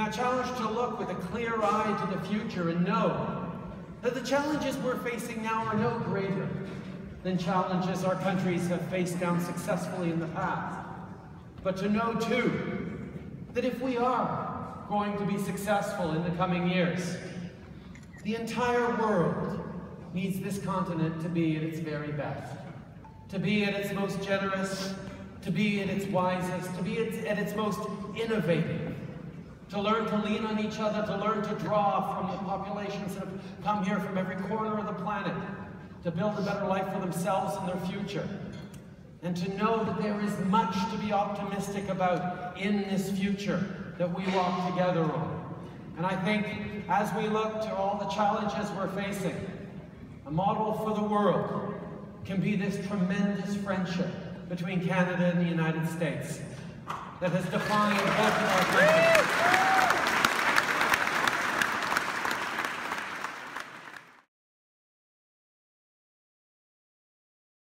that challenge to look with a clear eye to the future and know that the challenges we're facing now are no greater than challenges our countries have faced down successfully in the past. But to know, too, that if we are going to be successful in the coming years, the entire world needs this continent to be at its very best, to be at its most generous, to be at its wisest, to be at its most innovative, to learn to lean on each other, to learn to draw from the populations that have come here from every corner of the planet, to build a better life for themselves and their future, and to know that there is much to be optimistic about in this future that we walk together on. And I think as we look to all the challenges we're facing, a model for the world can be this tremendous friendship between Canada and the United States that has defined both of our countries.